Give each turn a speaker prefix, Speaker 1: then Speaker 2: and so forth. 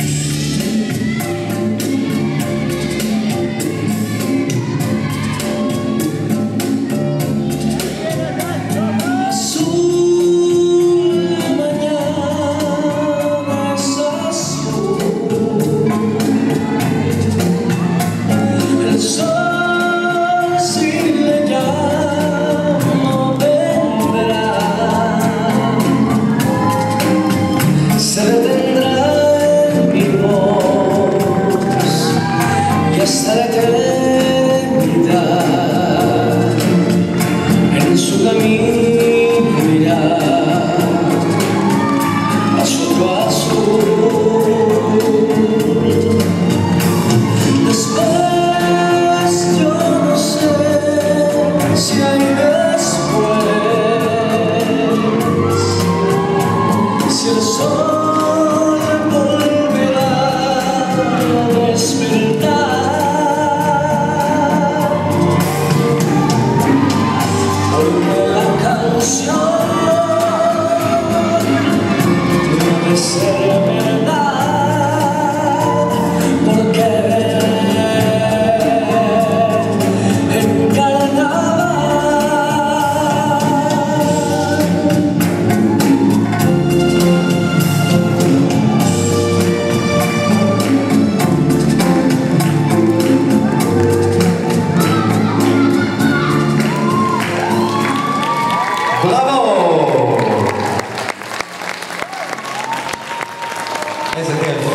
Speaker 1: Bye. Deus. Senhor.
Speaker 2: ¡Bravo! Ese tiempo.